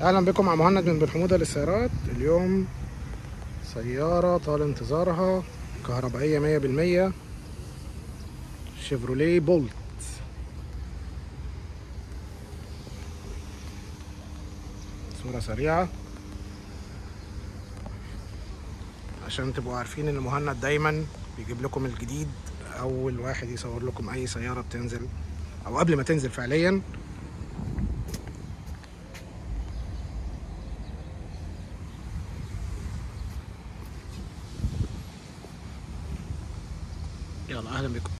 أهلا بكم مع مهند من بن حمودة للسيارات. اليوم سيارة طال انتظارها مية بالمية. شيفروليه بولت. صورة سريعة. عشان تبقوا عارفين إن مهند دايما بيجيب لكم الجديد. أول واحد يصور لكم أي سيارة بتنزل أو قبل ما تنزل فعليا. يلا أهلا بكم.